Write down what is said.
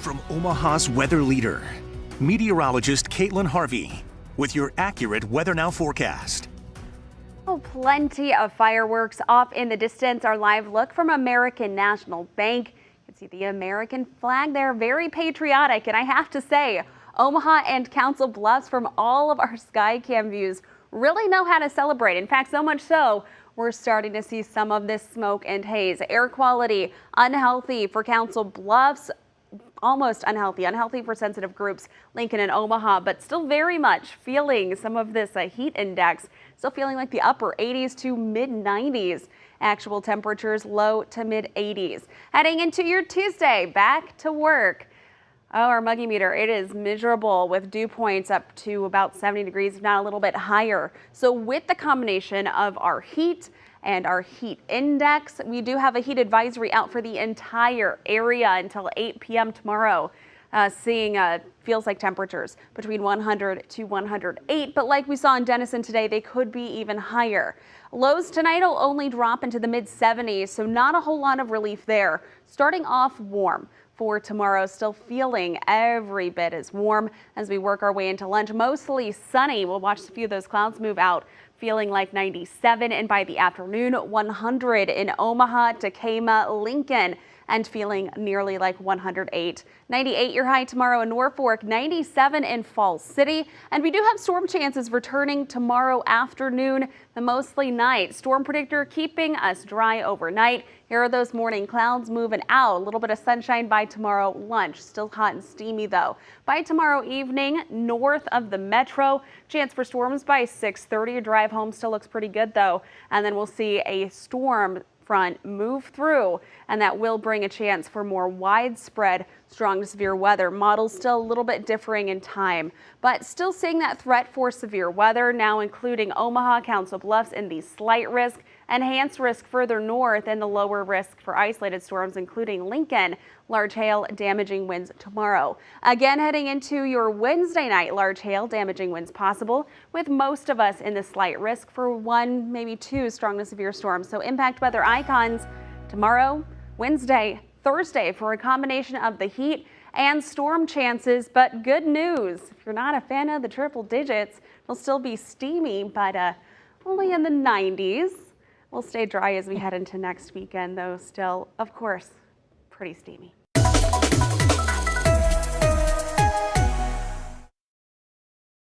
From Omaha's weather leader, meteorologist Caitlin Harvey, with your accurate Weather Now forecast. Oh, plenty of fireworks off in the distance. Our live look from American National Bank. You can see the American flag there, very patriotic. And I have to say, Omaha and Council Bluffs from all of our Skycam views really know how to celebrate. In fact, so much so, we're starting to see some of this smoke and haze. Air quality unhealthy for Council Bluffs, almost unhealthy, unhealthy for sensitive groups, Lincoln and Omaha, but still very much feeling some of this uh, heat index, still feeling like the upper 80s to mid 90s. Actual temperatures low to mid 80s. Heading into your Tuesday, back to work. Oh, our muggy meter, it is miserable with dew points up to about 70 degrees, if not a little bit higher. So with the combination of our heat and our heat index, we do have a heat advisory out for the entire area until 8 p.m. tomorrow. Uh, seeing uh, feels like temperatures between 100 to 108, but like we saw in Denison today, they could be even higher. Lows tonight will only drop into the mid 70s, so not a whole lot of relief there. Starting off warm for tomorrow. Still feeling every bit as warm as we work our way into lunch. Mostly sunny. We'll watch a few of those clouds move out feeling like 97 and by the afternoon 100 in Omaha, Tekamah, Lincoln and feeling nearly like 108. 98 your high tomorrow in Norfolk, 97 in Falls City. And we do have storm chances returning tomorrow afternoon, the mostly night. Storm predictor keeping us dry overnight. Here are those morning clouds moving out. A little bit of sunshine by tomorrow lunch. Still hot and steamy though. By tomorrow evening, north of the metro, chance for storms by 630. Your drive home still looks pretty good though. And then we'll see a storm front move through, and that will bring a chance for more widespread strong to severe weather. Models still a little bit differing in time, but still seeing that threat for severe weather, now including Omaha, Council Bluffs in the slight risk, enhanced risk further north, and the lower risk for isolated storms, including Lincoln. Large hail damaging winds tomorrow. Again, heading into your Wednesday night, large hail damaging winds possible, with most of us in the slight risk for one, maybe two strong to severe storms. So impact weather icons tomorrow, Wednesday, Thursday for a combination of the heat and storm chances. But good news, if you're not a fan of the triple digits, it'll still be steamy, but uh, only in the 90s. We'll stay dry as we head into next weekend, though still, of course, pretty steamy.